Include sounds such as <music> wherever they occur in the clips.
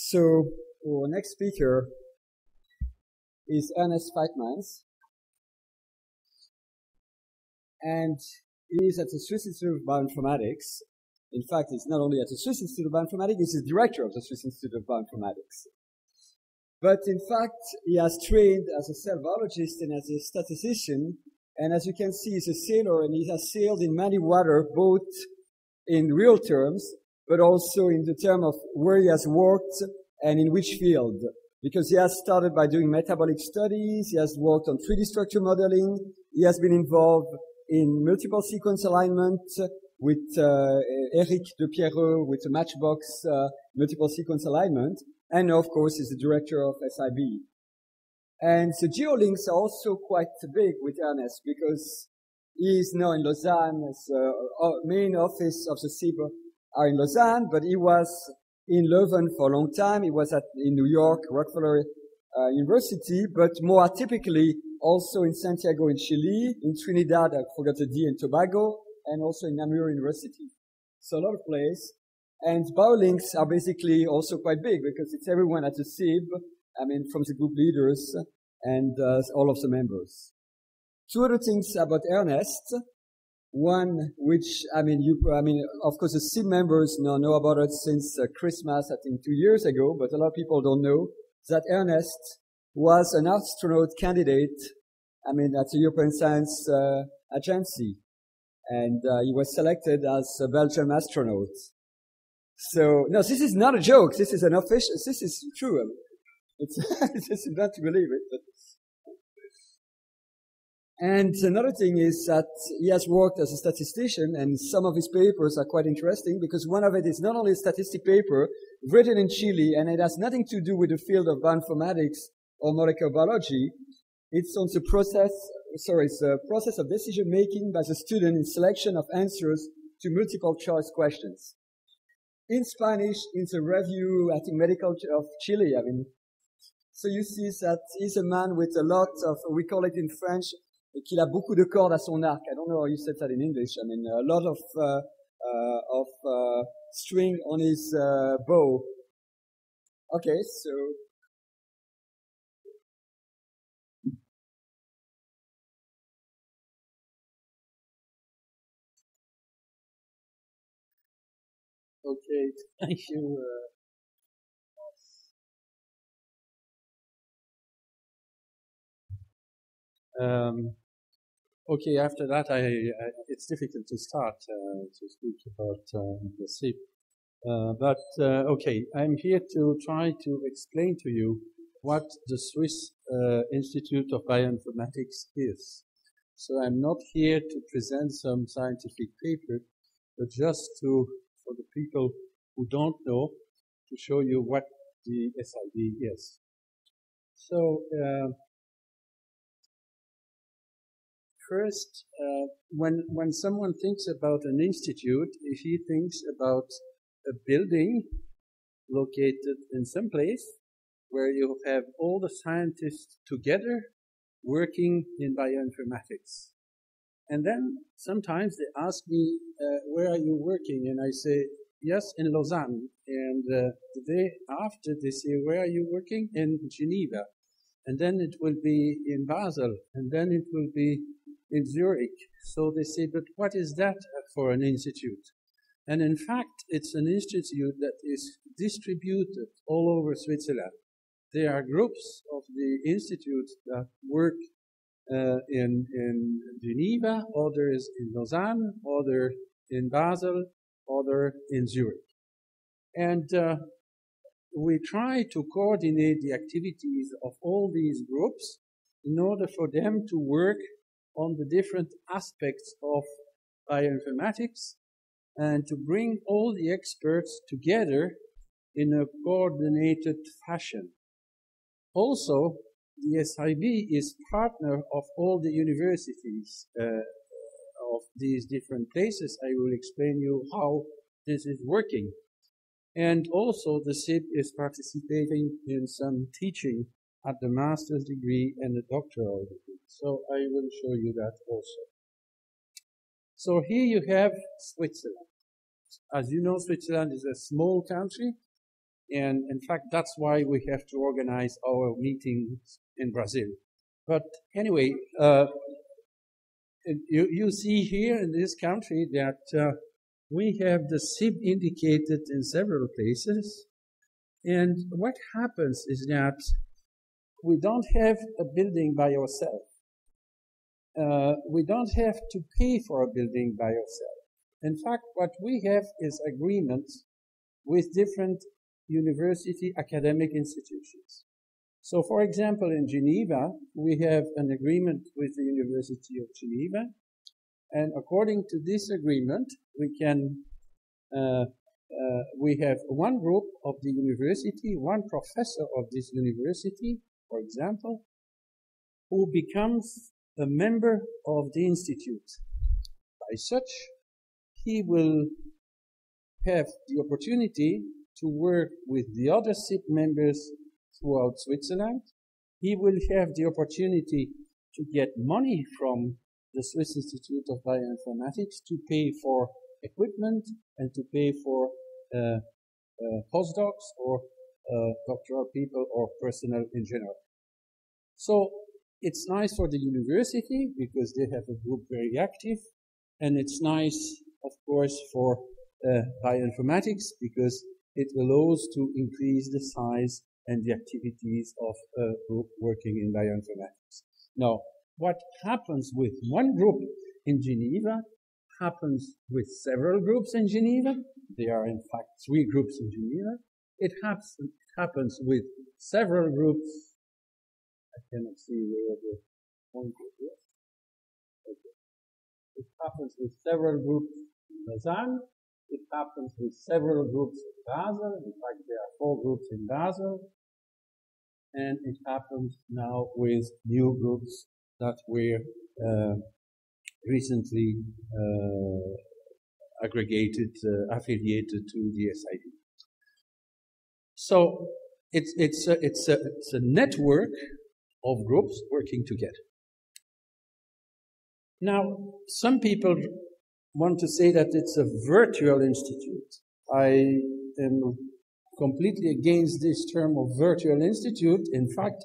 So our next speaker is Ernest Feytmans. And he is at the Swiss Institute of Bioinformatics. In fact, he's not only at the Swiss Institute of Bioinformatics, he's the director of the Swiss Institute of Bioinformatics. But in fact, he has trained as a cell biologist and as a statistician. And as you can see, he's a sailor and he has sailed in many water, both in real terms, but also in the term of where he has worked and in which field. Because he has started by doing metabolic studies, he has worked on 3D structure modeling, he has been involved in multiple sequence alignment with uh, Eric Depiereux with the Matchbox uh, multiple sequence alignment, and of course is the director of SIB. And the geolinks are also quite big with Ernest because he is now in Lausanne as uh, main office of the SIB are in Lausanne, but he was in Leuven for a long time. He was at, in New York, Rockefeller uh, University, but more typically also in Santiago in Chile, in Trinidad, I forgot the D, and Tobago, and also in Namur University. So a lot of places. And biolinks are basically also quite big because it's everyone at the SIB, I mean, from the group leaders and uh, all of the members. Two other things about Ernest. One, which, I mean, you, I mean, of course, the SIB members know, know about it since uh, Christmas, I think two years ago, but a lot of people don't know that Ernest was an astronaut candidate, I mean, at the European Science uh, Agency. And uh, he was selected as a Belgian astronaut. So, no, this is not a joke. This is an official, this is true. It's, <laughs> it's not to believe it, but and another thing is that he has worked as a statistician and some of his papers are quite interesting because one of it is not only a statistic paper written in Chile and it has nothing to do with the field of bioinformatics or molecular biology. It's on the process, sorry, it's a process of decision making by the student in selection of answers to multiple choice questions. In Spanish, in the review, I think medical of Chile, I mean, so you see that he's a man with a lot of, we call it in French, et qu'il a beaucoup de cordes à son arc. I don't know how you said that in English. I mean, a lot of uh, uh, of uh, string on his uh, bow. Okay, so. Okay, thank you. Um, Okay, after that, I, I, it's difficult to start uh, to speak about uh, the SIB. Uh, but uh, okay, I'm here to try to explain to you what the Swiss uh, Institute of Bioinformatics is. So I'm not here to present some scientific paper, but just to, for the people who don't know, to show you what the SIB is. So, first, uh, when when someone thinks about an institute, if he thinks about a building located in some place where you have all the scientists together working in bioinformatics. And then sometimes they ask me, uh, where are you working? And I say, yes, in Lausanne. And uh, the day after they say, where are you working? In Geneva. And then it will be in Basel. And then it will be in Zurich. So they say, but what is that for an institute? And in fact, it's an institute that is distributed all over Switzerland. There are groups of the institutes that work uh, in, in Geneva, others in Lausanne, other in Basel, other in Zurich. And uh, we try to coordinate the activities of all these groups in order for them to work on the different aspects of bioinformatics and to bring all the experts together in a coordinated fashion. Also, the SIB is partner of all the universities uh, of these different places. I will explain you how this is working. And also the SIB is participating in some teaching at the master's degree and the doctoral degree. So I will show you that also. So here you have Switzerland. As you know, Switzerland is a small country, And in fact, that's why we have to organize our meetings in Brazil. But anyway, uh, you, you see here in this country that uh, we have the SIB indicated in several places. And what happens is that we don't have a building by ourselves. Uh, we don't have to pay for a building by ourselves. In fact, what we have is agreements with different university academic institutions. So, for example, in Geneva, we have an agreement with the University of Geneva, and according to this agreement, we can uh, uh, we have one group of the university, one professor of this university, for example, who becomes a member of the institute. By such, he will have the opportunity to work with the other SIB members throughout Switzerland. He will have the opportunity to get money from the Swiss Institute of Bioinformatics to pay for equipment and to pay for uh, uh, postdocs or uh, doctoral people or personnel in general. So it's nice for the university because they have a group very active, and it's nice, of course, for uh, bioinformatics because it allows to increase the size and the activities of a group working in bioinformatics. Now, what happens with one group in Geneva happens with several groups in Geneva. There are, in fact, three groups in Geneva. It happens, happens with several groups. I cannot see where the point is. Okay. It happens with several groups in Lausanne. It happens with several groups in Basel. In fact, there are four groups in Basel. And it happens now with new groups that were uh, recently uh, aggregated, uh, affiliated to the SIB. So it's, it's, a, it's, a, it's a network of groups working together. Now, some people want to say that it's a virtual institute. I am completely against this term of virtual institute. In fact,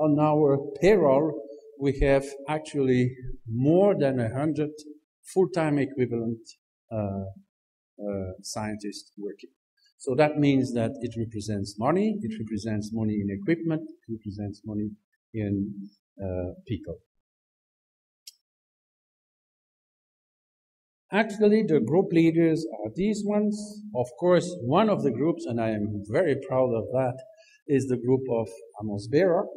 on our payroll, we have actually more than a hundred full-time equivalent uh, uh, scientists working. So that means that it represents money, it represents money in equipment, it represents money in uh, people. Actually, the group leaders are these ones. Of course, one of the groups, and I am very proud of that, is the group of Amos Bairoch,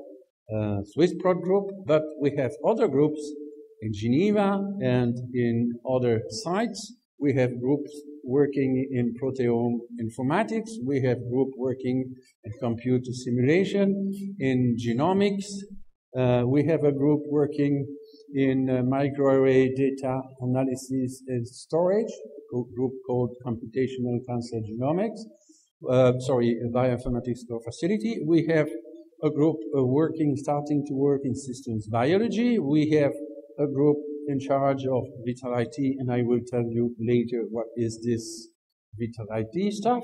uh, Swiss Prot group, but we have other groups in Geneva and in other sites. We have groups working in proteome informatics. We have group working in computer simulation, in genomics. Uh, we have a group working in uh, microarray data analysis and storage, a group called Computational Cancer Genomics. Uh, sorry, Bioinformatics Facility. We have a group uh, working, starting to work in systems biology. We have a group in charge of Vital IT, and I will tell you later what is this Vital IT stuff.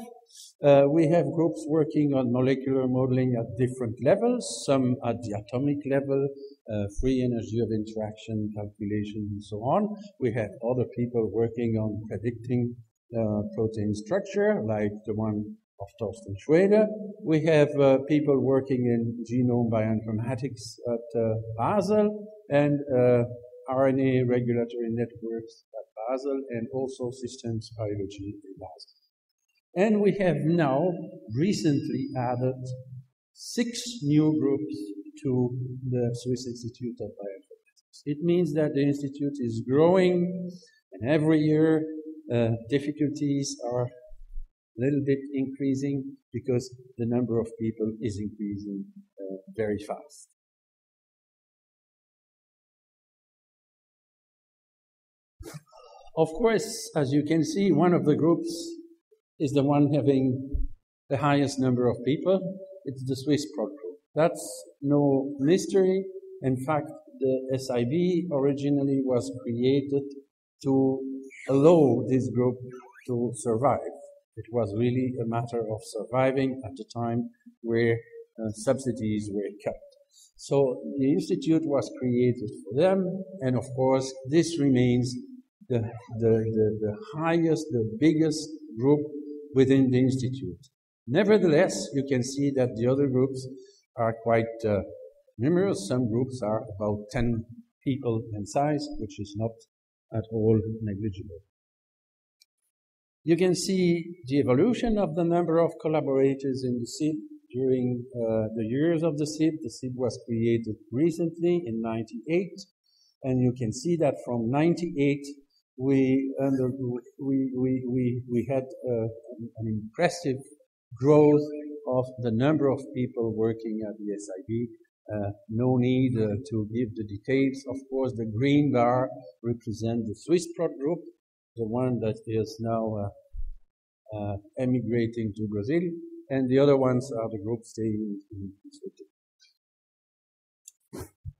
Uh, we have groups working on molecular modeling at different levels, some at the atomic level, uh, free energy of interaction calculation, and so on. We have other people working on predicting uh, protein structure, like the one of Torsten Schwede. We have uh, people working in genome bioinformatics at uh, Basel and uh, RNA regulatory networks at Basel and also systems biology in Basel. And we have now recently added six new groups to the Swiss Institute of Bioinformatics. It means that the institute is growing and every year uh, difficulties are a little bit increasing because the number of people is increasing uh, very fast. Of course, as you can see, one of the groups is the one having the highest number of people. It's the Swiss Prot group. That's no mystery. In fact, the SIB originally was created to allow this group to survive It was really a matter of surviving at a time where uh, subsidies were cut. So the institute was created for them, and of course, this remains the, the, the, the highest, the biggest group within the institute. Nevertheless, you can see that the other groups are quite uh, numerous. Some groups are about 10 people in size, which is not at all negligible. You can see the evolution of the number of collaborators in the SIB during uh, the years of the SIB. The SIB was created recently in 98, and you can see that from 98 we under we we we, we had uh, an impressive growth of the number of people working at the SIB. Uh, no need uh, to give the details. Of course, the green bar represents the Swiss Prot group, the one that is now uh, uh, emigrating to Brazil, and the other ones are the groups staying in Switzerland.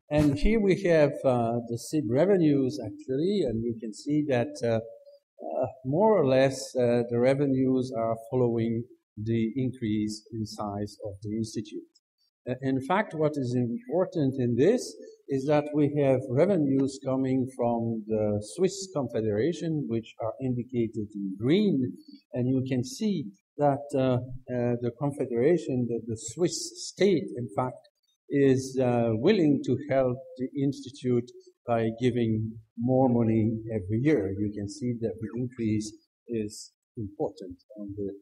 And here we have uh, the SIB revenues actually, and you can see that uh, uh, more or less uh, the revenues are following the increase in size of the institute. Uh, in fact, what is important in this is that we have revenues coming from the Swiss Confederation, which are indicated in green, and you can see that uh, the Confederation, the, the Swiss state, in fact, is uh, willing to help the institute by giving more money every year. You can see that the increase is important on the.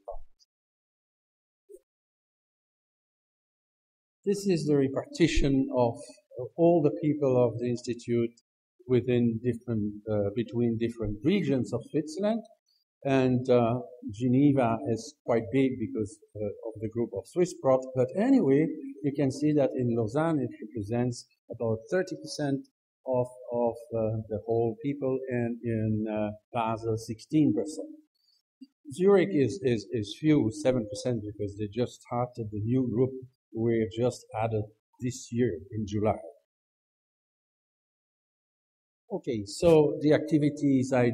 This is the repartition of all the people of the institute within different, uh, between different regions of Switzerland. And uh, Geneva is quite big because uh, of the group of Swiss Prot. But anyway, you can see that in Lausanne it represents about 30% of, of uh, the whole people, and in uh, Basel 16%. Zurich is, is, is few, 7%, because they just started the new group we just added this year in July. Okay, so the activities I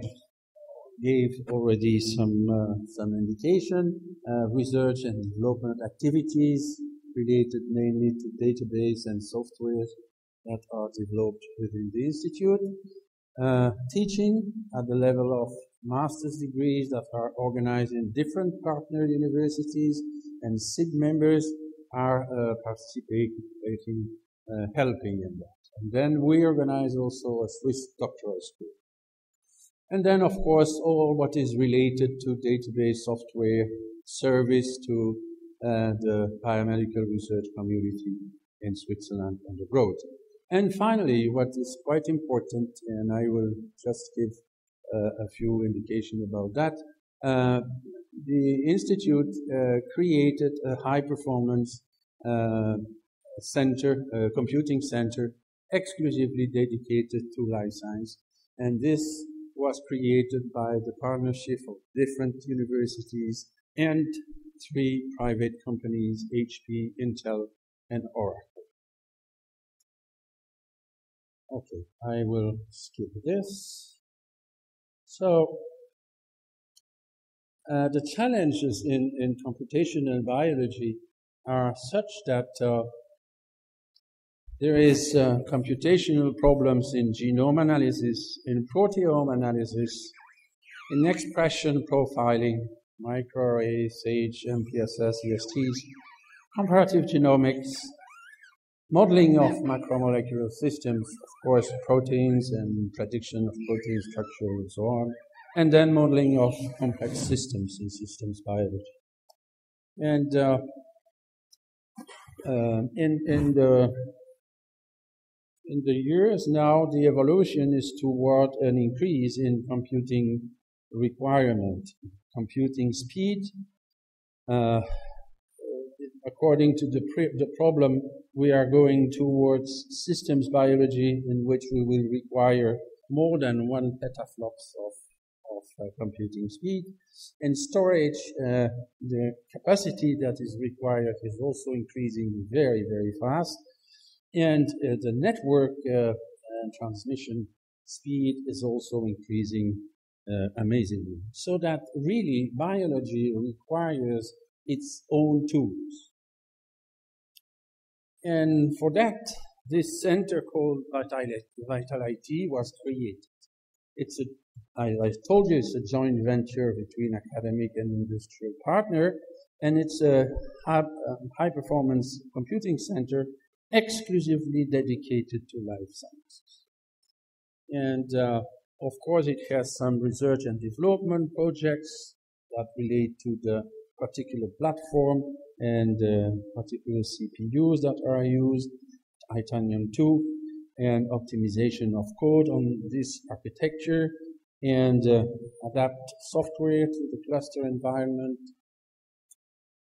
gave already some uh, some indication. Uh, research and development activities related mainly to database and software that are developed within the institute. Uh, teaching at the level of master's degrees that are organized in different partner universities and SIB members are uh, participating, uh, helping in that. And then we organize also a Swiss doctoral school. And then, of course, all what is related to database software service to uh, the biomedical research community in Switzerland and abroad. And finally, what is quite important, and I will just give uh, a few indication about that, uh, the Institute uh, created a high performance uh, center, computing center, exclusively dedicated to life science. And this was created by the partnership of different universities and three private companies, HP, Intel, and Oracle. Okay, I will skip this. So, uh, the challenges in, in computational biology are such that uh, there is uh, computational problems in genome analysis, in proteome analysis, in expression profiling, microarray, SAGE, MPSS, ESTs, comparative genomics, modeling of macromolecular systems, of course, proteins and prediction of protein structure and so on, and then modeling of complex systems in systems biology. And uh, uh, in, in the in the years now, the evolution is toward an increase in computing requirement, computing speed. Uh, according to the, the problem, we are going towards systems biology in which we will require more than one petaflops of, of uh, computing speed. And storage, uh, the capacity that is required is also increasing very, very fast. And uh, the network uh, transmission speed is also increasing uh, amazingly. So that really biology requires its own tools. And for that, this center called Vital, IT was created. It's a, I, I told you, it's a joint venture between academic and industrial partner, and it's a high, high performance computing center exclusively dedicated to life sciences. And uh, of course, it has some research and development projects that relate to the particular platform and uh, particular CPUs that are used, Itanium 2, and optimization of code on this architecture, and uh, adapt software to the cluster environment,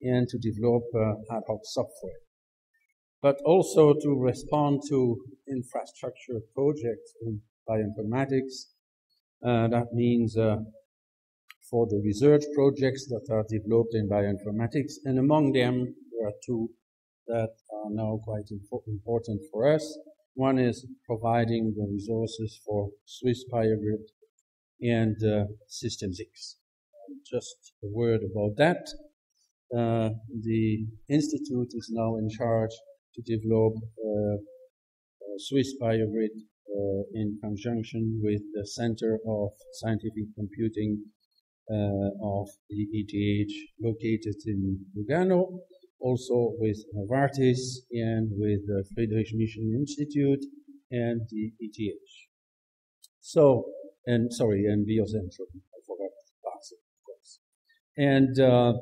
and to develop uh, ad hoc software. But also to respond to infrastructure projects in bioinformatics. Uh, that means uh, for the research projects that are developed in bioinformatics, and among them there are two that are now quite impo- important for us. One is providing the resources for Swiss BioGrid and uh. Just a word about that. Uh, the institute is now in charge to develop uh, Swiss BioGrid uh, in conjunction with the Center of Scientific Computing uh, of the ETH located in Lugano, also with Novartis and with the Friedrich Miescher Institute and the ETH. So, and sorry, and Biocentrum, I forgot Basel, of course. And uh,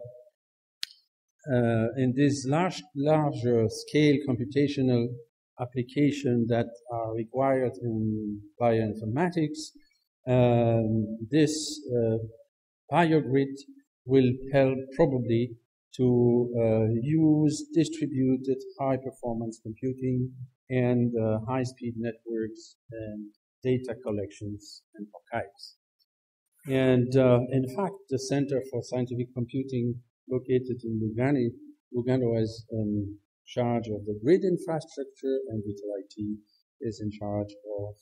uh, in this large, larger scale computational application that are required in bioinformatics, um, this uh, BioGrid will help probably to uh, use distributed high performance computing and uh, high speed networks and data collections and archives. And uh, in fact, the Center for Scientific Computing located in Lugano, Lugano is in charge of the grid infrastructure and Vital IT is in charge of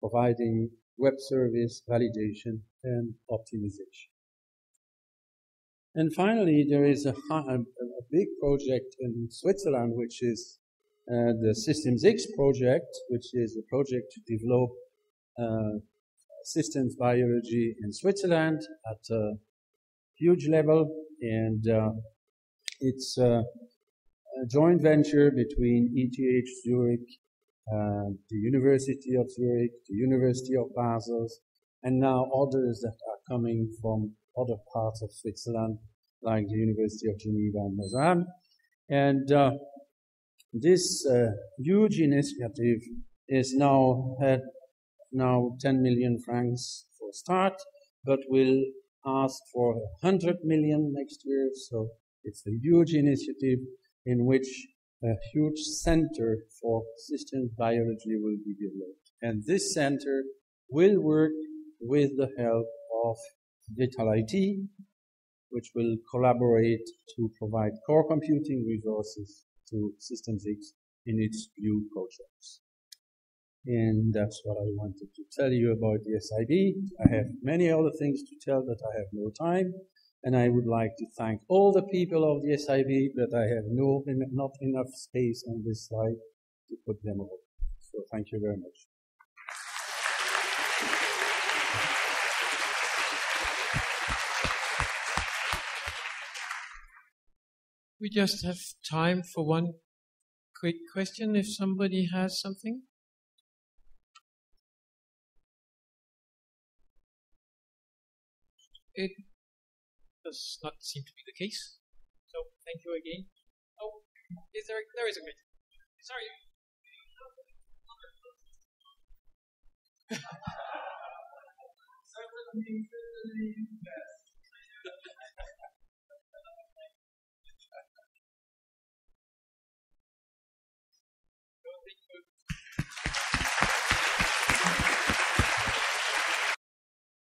providing web service validation and optimization. And finally, there is a, a, a big project in Switzerland, which is uh, the Systems X project, which is a project to develop uh, systems biology in Switzerland at a huge level. And uh, it's a joint venture between ETH Zurich, uh, the University of Zurich, the University of Basel, and now others that are coming from other parts of Switzerland, like the University of Geneva and Lausanne. And uh, this uh, huge initiative is now had now 10 million francs for start, but will ask for 100 million next year. So it's a huge initiative in which a huge center for systems biology will be developed. And this center will work with the help of Vital IT, which will collaborate to provide core computing resources to Systems X in its new projects. And that's what I wanted to tell you about the SIB. I have many other things to tell, but I have no time. And I would like to thank all the people of the SIB, but I have no, not enough space on this slide to put them all. So thank you very much. We just have time for one quick question if somebody has something. It does not seem to be the case. So thank you again. Oh, is there? There is a question. Sorry. <laughs>